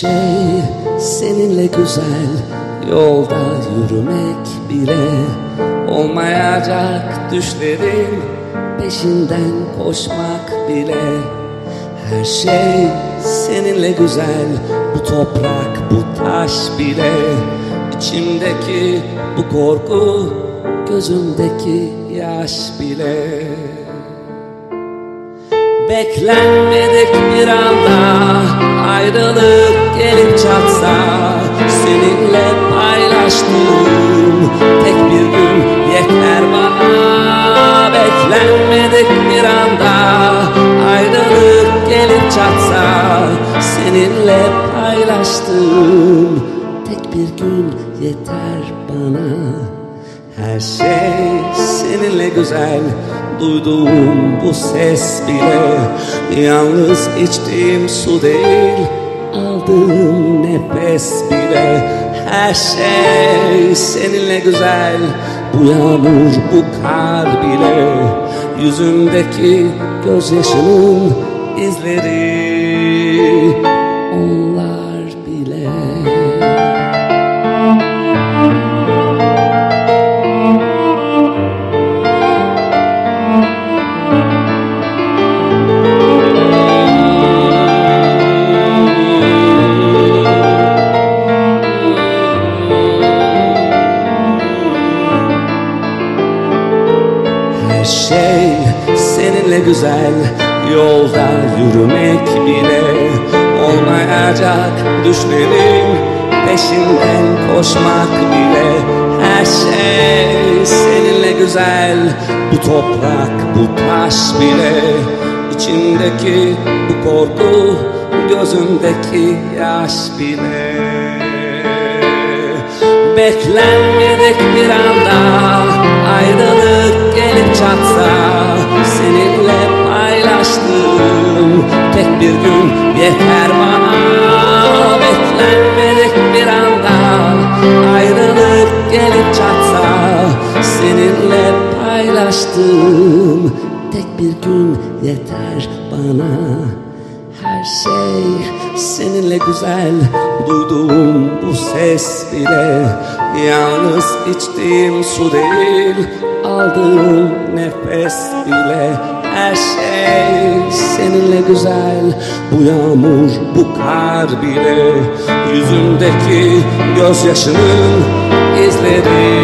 şey seninle güzel Yolda yürümek bile Olmayacak düşlerin Peşinden koşmak bile. Her şey seninle güzel Bu toprak bu taş bile. İçimdeki bu korku Gözümdeki yaş bile. Beklenmedik bir anda ayrılık gelip çatsa Seninle paylaştığım tek bir gün yeter bana Beklenmedik bir anda. Ayrılık gelip çatsa Seninle paylaştığım tek bir gün yeter bana. Her şey seninle güzel. Duyduğum bu ses bile Yalnız içtiğim su değil Aldığım nefes bile Her şey seninle güzel. Bu yağmur bu kar bile Yüzümdeki gözyaşının izleri Her şey. Seninle güzel Yolda yürümek bile Olmayacak. Düşlerin Peşinden koşmak bile Her şey. Seninle güzel Bu toprak bu taş bile İçimdeki bu korku Gözümdeki yaş bile. Beklenmedik bir anda ayrılık çatsa Seninle paylaştığım tek bir gün yeter bana. Beklenmedik bir anda ayrılık gelip çatsa Seninle paylaştığım tek bir gün yeter bana her şey. Seninle güzel Duyduğum bu ses bile Yalnız içtiğim su değil Aldığım nefes bile Her şey. Seninle güzel Bu yağmur bu kar bile Yüzümdeki gözyaşının izleri